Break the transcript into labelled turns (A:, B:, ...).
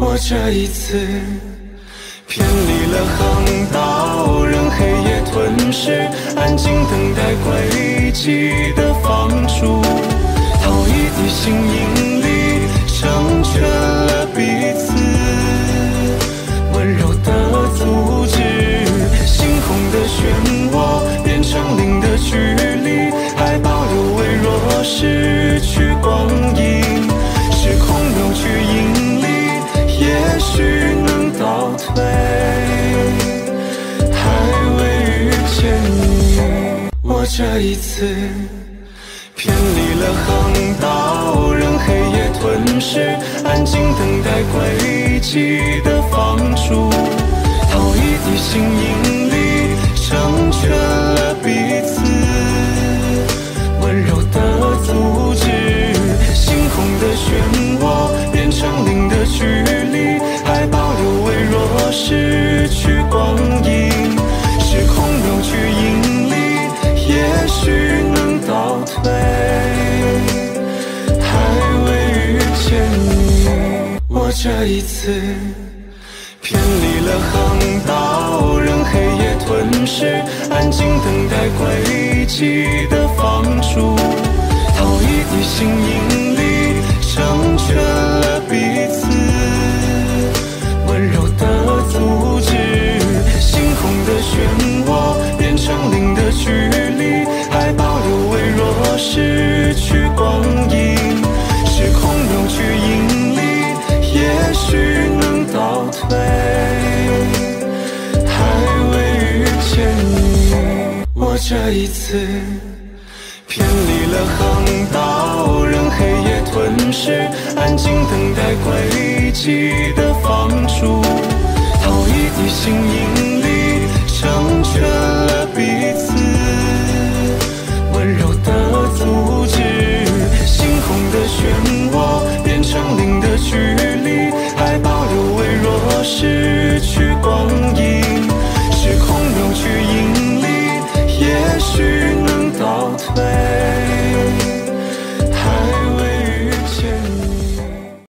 A: 我这一次偏离了航道，任黑夜吞噬，安静等待轨迹的放逐，逃一地心引力，成全。我这一次偏离了航道，任黑夜吞噬，安静等待轨迹的放逐，逃一滴心引这一次偏离了航道，任黑夜吞噬，安静等待轨迹的放逐，逃一滴心引力，成全。这一次偏离了航道，任黑夜吞噬，安静等待轨迹的放逐，逃一滴心引